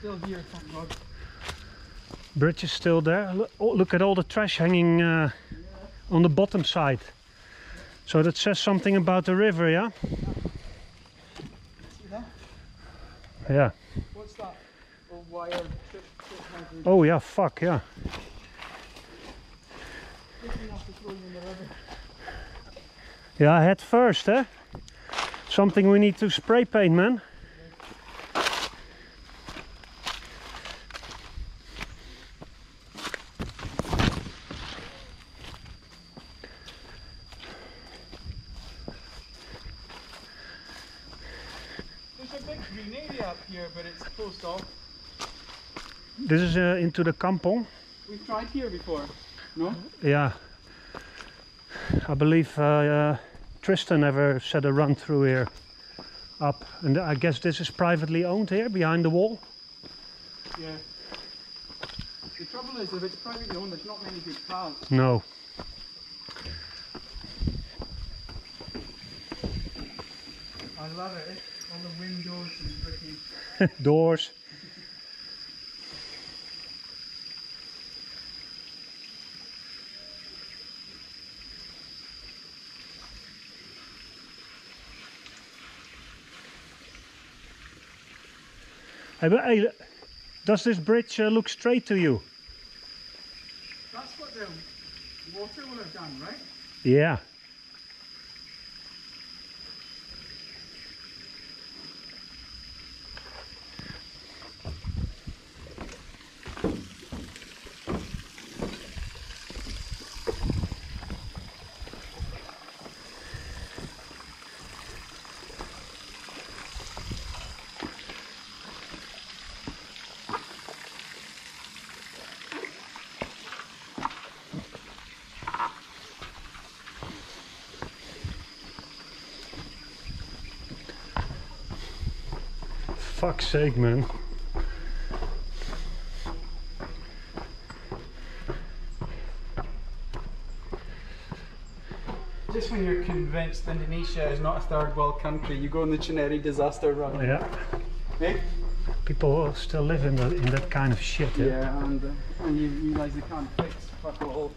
still here, thank God. Bridge is still there. Look, oh, look at all the trash hanging uh, on the bottom side. So that says something about the river, yeah? Yeah. What's that? Oh, wire. Trip, trip. Oh yeah, fuck, yeah. Just enough to throw you in the river. Yeah, head first, eh? Something we need to spray paint, man. There's a big green area up here, but it's closed off. This is uh, into the kampong. We've tried here before. No? Yeah. I believe uh, uh, Tristan ever said a run through here up. And I guess this is privately owned here behind the wall. Yeah. The trouble is, if it's privately owned, there's not many good paths. No. I love it. All the windows and pretty. Doors. But, hey, does this bridge uh, look straight to you? That's what the water will have done, right? Yeah. Fuck's sake, man. Just when you're convinced Indonesia is not a third world country, you go on the Cinere disaster run. Yeah. Eh? People still live in, the, in that kind of shit. eh? Yeah, and, uh, and you realise they can't fix fuck all.